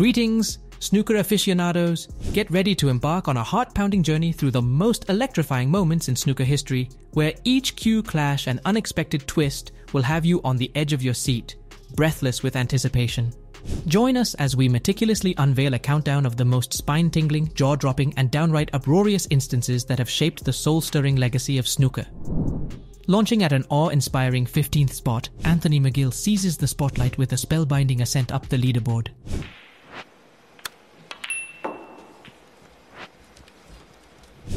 Greetings, snooker aficionados. Get ready to embark on a heart pounding journey through the most electrifying moments in snooker history, where each cue clash and unexpected twist will have you on the edge of your seat, breathless with anticipation. Join us as we meticulously unveil a countdown of the most spine tingling, jaw dropping, and downright uproarious instances that have shaped the soul stirring legacy of snooker. Launching at an awe inspiring 15th spot, Anthony McGill seizes the spotlight with a spellbinding ascent up the leaderboard.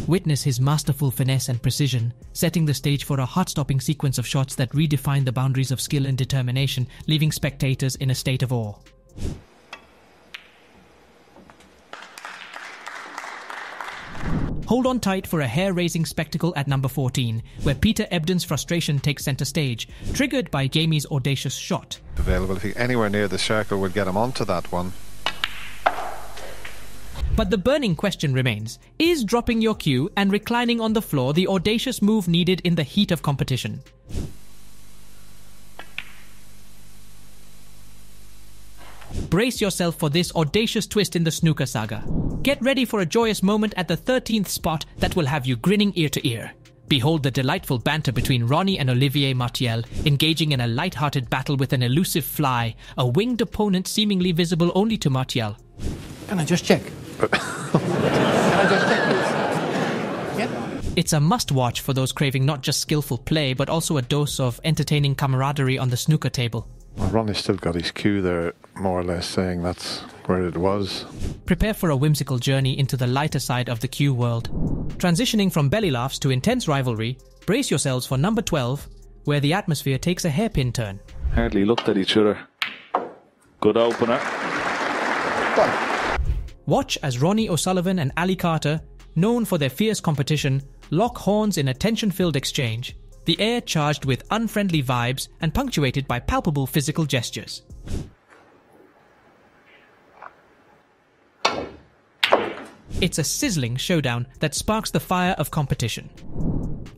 Witness his masterful finesse and precision, setting the stage for a heart stopping sequence of shots that redefine the boundaries of skill and determination, leaving spectators in a state of awe. Hold on tight for a hair raising spectacle at number 14, where Peter Ebden's frustration takes center stage, triggered by Jamie's audacious shot. Available if he anywhere near the circle would get him onto that one. But the burning question remains Is dropping your cue and reclining on the floor the audacious move needed in the heat of competition? Brace yourself for this audacious twist in the snooker saga. Get ready for a joyous moment at the 13th spot that will have you grinning ear to ear. Behold the delightful banter between Ronnie and Olivier Marteel, engaging in a light-hearted battle with an elusive fly, a winged opponent seemingly visible only to Marteel. Can I just check? Can I just check, please? Yeah? It's a must watch for those craving not just skillful play, but also a dose of entertaining camaraderie on the snooker table. Well, Ronnie's still got his cue there, more or less saying that's where it was. Prepare for a whimsical journey into the lighter side of the cue world. Transitioning from belly laughs to intense rivalry, brace yourselves for number 12, where the atmosphere takes a hairpin turn. Hardly looked at each other. Good opener. Watch as Ronnie O'Sullivan and Ali Carter, known for their fierce competition, lock horns in a tension filled exchange, the air charged with unfriendly vibes and punctuated by palpable physical gestures. It's a sizzling showdown that sparks the fire of competition.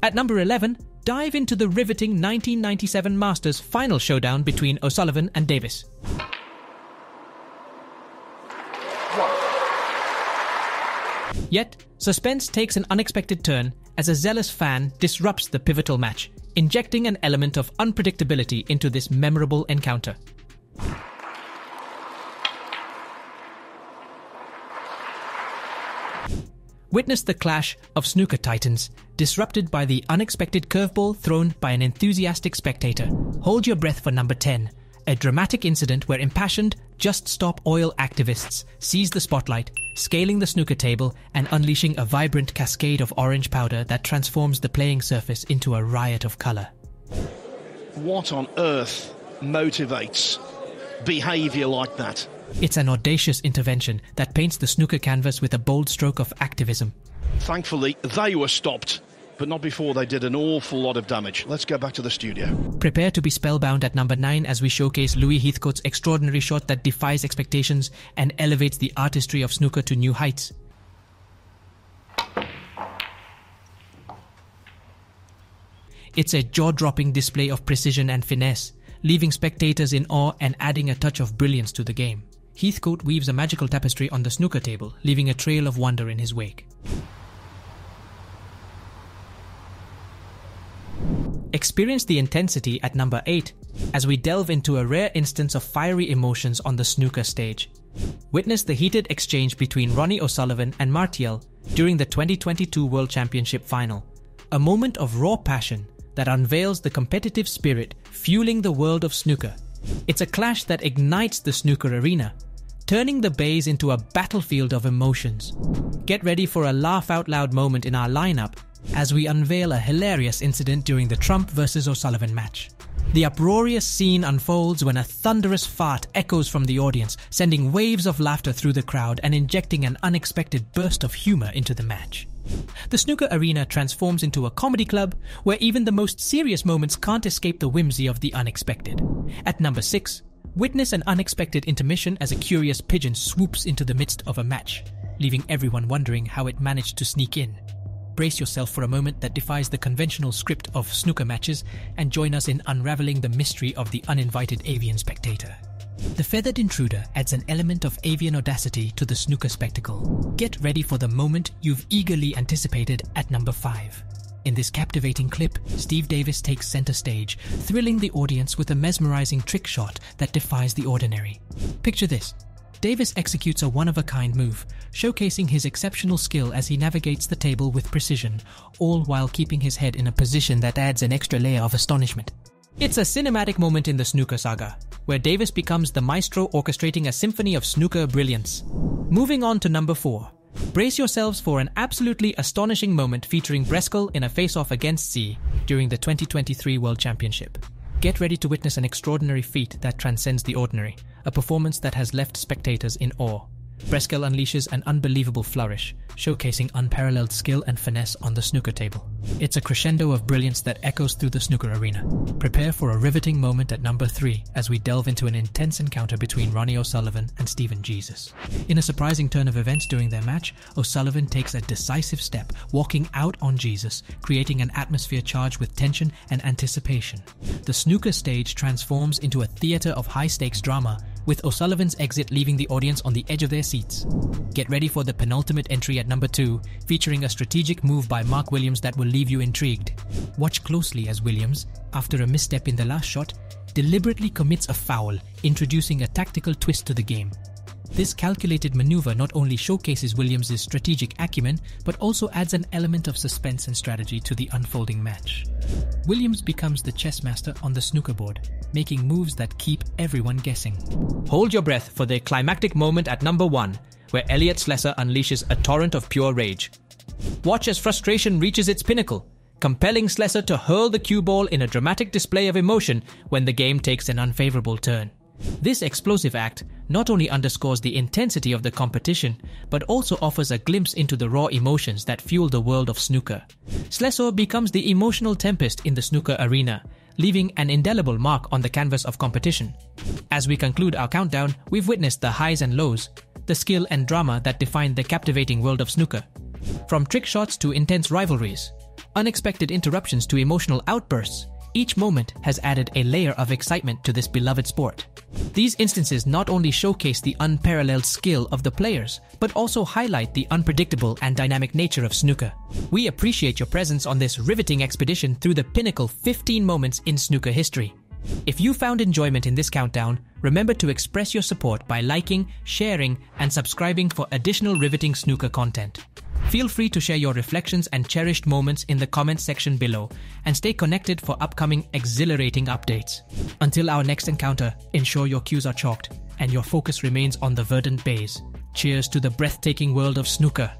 At number 11, dive into the riveting 1997 Masters final showdown between O'Sullivan and Davis. Yet, suspense takes an unexpected turn as a zealous fan disrupts the pivotal match, injecting an element of unpredictability into this memorable encounter. Witness the clash of snooker titans, disrupted by the unexpected curveball thrown by an enthusiastic spectator. Hold your breath for number 10, a dramatic incident where impassioned Just Stop Oil activists seize the spotlight, scaling the snooker table and unleashing a vibrant cascade of orange powder that transforms the playing surface into a riot of colour. What on earth motivates behaviour like that? It's an audacious intervention that paints the snooker canvas with a bold stroke of activism. Thankfully, they were stopped, but not before they did an awful lot of damage. Let's go back to the studio. Prepare to be spellbound at number 9 as we showcase Louis Heathcote's extraordinary shot that defies expectations and elevates the artistry of snooker to new heights. It's a jaw dropping display of precision and finesse, leaving spectators in awe and adding a touch of brilliance to the game. Heathcote weaves a magical tapestry on the snooker table, leaving a trail of wonder in his wake. Experience the intensity at number 8 as we delve into a rare instance of fiery emotions on the snooker stage. Witness the heated exchange between Ronnie O'Sullivan and Marteel during the 2022 World Championship final. A moment of raw passion that unveils the competitive spirit fueling the world of snooker. It's a clash that ignites the snooker arena, turning the baize into a battlefield of emotions. Get ready for a laugh out loud moment in our lineup as we unveil a hilarious incident during the Trump vs. O'Sullivan match. The uproarious scene unfolds when a thunderous fart echoes from the audience, sending waves of laughter through the crowd and injecting an unexpected burst of humor into the match. The snooker arena transforms into a comedy club where even the most serious moments can't escape the whimsy of the unexpected. At number 6, witness an unexpected intermission as a curious pigeon swoops into the midst of a match, leaving everyone wondering how it managed to sneak in. Brace yourself for a moment that defies the conventional script of snooker matches and join us in unraveling the mystery of the uninvited avian spectator. The feathered intruder adds an element of avian audacity to the snooker spectacle. Get ready for the moment you've eagerly anticipated at number 5. In this captivating clip, Steve Davis takes center stage, thrilling the audience with a mesmerizing trick shot that defies the ordinary. Picture this. Davis executes a one of a kind move, showcasing his exceptional skill as he navigates the table with precision, all while keeping his head in a position that adds an extra layer of astonishment. It's a cinematic moment in the snooker saga, where Davis becomes the maestro orchestrating a symphony of snooker brilliance. Moving on to number 4. Brace yourselves for an absolutely astonishing moment featuring Brecel in a face-off against Si during the 2023 World Championship. Get ready to witness an extraordinary feat that transcends the ordinary, a performance that has left spectators in awe. Brecel unleashes an unbelievable flourish, showcasing unparalleled skill and finesse on the snooker table. It's a crescendo of brilliance that echoes through the snooker arena. Prepare for a riveting moment at number 3 as we delve into an intense encounter between Ronnie O'Sullivan and Stephen Jesus. In a surprising turn of events during their match, O'Sullivan takes a decisive step, walking out on Jesus, creating an atmosphere charged with tension and anticipation. The snooker stage transforms into a theater of high stakes drama with O'Sullivan's exit leaving the audience on the edge of their seats. Get ready for the penultimate entry at number 2, featuring a strategic move by Mark Williams that will leave you intrigued. Watch closely as Williams, after a misstep in the last shot, deliberately commits a foul, introducing a tactical twist to the game. This calculated maneuver not only showcases Williams' strategic acumen, but also adds an element of suspense and strategy to the unfolding match. Williams becomes the chess master on the snooker board, making moves that keep everyone guessing. Hold your breath for the climactic moment at number 1, where Elliot Slessor unleashes a torrent of pure rage. Watch as frustration reaches its pinnacle, compelling Slessor to hurl the cue ball in a dramatic display of emotion when the game takes an unfavorable turn. This explosive act not only underscores the intensity of the competition, but also offers a glimpse into the raw emotions that fuel the world of snooker. Slessor becomes the emotional tempest in the snooker arena, leaving an indelible mark on the canvas of competition. As we conclude our countdown, we've witnessed the highs and lows, the skill and drama that define the captivating world of snooker. From trick shots to intense rivalries, unexpected interruptions to emotional outbursts, each moment has added a layer of excitement to this beloved sport. These instances not only showcase the unparalleled skill of the players, but also highlight the unpredictable and dynamic nature of snooker. We appreciate your presence on this riveting expedition through the pinnacle 15 moments in snooker history. If you found enjoyment in this countdown, remember to express your support by liking, sharing, and subscribing for additional riveting snooker content. Feel free to share your reflections and cherished moments in the comments section below and stay connected for upcoming exhilarating updates. Until our next encounter, ensure your cues are chalked and your focus remains on the verdant baize. Cheers to the breathtaking world of snooker.